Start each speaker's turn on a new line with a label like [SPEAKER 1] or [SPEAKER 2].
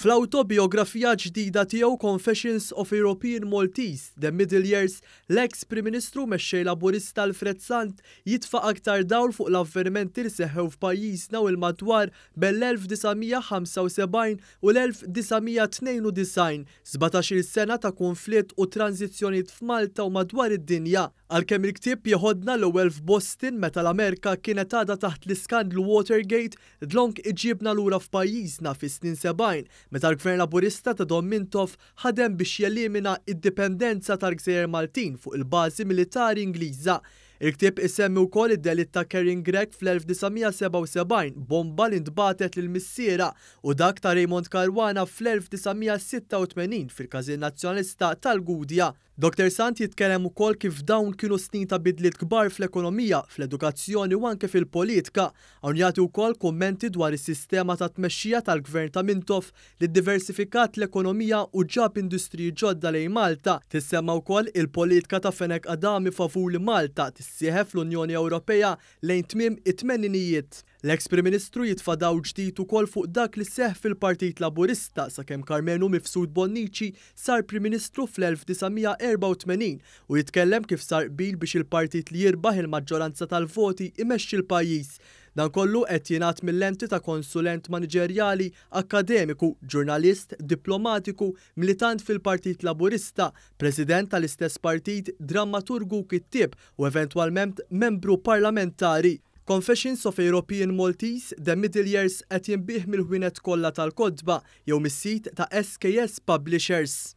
[SPEAKER 1] Fl-awtobijografija ġdida tiegħu Confessions of European Maltese, The Middle Years, l-eks Prim Ministru Mexxej Laburista Alfred Sant jitfa' aktar dawl fuq l-avvenimenti li seħħew f'pajjiżna u 'l madwar bejn l-1975 u l-1992, sbatax-il sena ta' kunflitt u tranżizzjonijiet f'Malta u madwar id-dinja. Għalkemm il-ktieb jeħodna l-ewwel f'Boston meta l-Amerka kienet għadha taħt l-iskandlu Watergate, Dlonk iġibna lura f'pajjiżna fis-snin sebgħin meta l-Gvern Laburista ta' Dom Mintoff ħadem biex jelimina id-dipendenza tal-gżejjer Maltin fuq il-bażi militari Ingliża. Il-ktieb isemmi wkoll id-delitt ta' Karen Gregg fl-1977, bomba li ntbagħtet lil missierha, u dak ta' Raymond Caruana fl-1986 fil-Każin Nazzjonalista tal-Gudja. Doctor Sant jitkellem ukoll kif dawn kienu snin ta' bidliet kbar fl-ekonomija, fl-edukazzjoni u anke fil-politika. Hawn jagħti wkoll kummenti dwar is-sistema ta' tmexxija tal-Gvern ta' Mintoff li ddiversifikat l-ekonomija u ġab industriji ġodda lejn Malta. Tissemma wkoll il-politka ta' Fenech Adami favur li Malta tissieħeb fl-Unjoni Ewropea lejn tmiem it-tmenninijiet. L-eks Prim Ministru jitfa' dawl ġdid ukoll fuq dak li seħħ fil-Partit Laburista sakemm Karmenu Mifsud Bonnici sar Prim Ministru fl-1984 u jitkellem kif sar qbil biex il-partit li jirbaħ il-maġġoranza tal-voti imexxi l-pajjiż. Dan kollu qed jingħad mil-lenti ta' konsulent maniġerjali, akkademiku, ġurnalist, diplomatiku, militant fil-Partit Laburista, President tal-istess partit, drammaturgu u kittieb, u eventwalment Membru Parlamentari. Confessions of European Maltese, The Middle Years qed jinbiegħ mill-ħwienet kollha tal-kotba jew mis-sit ta' SKS Publishers.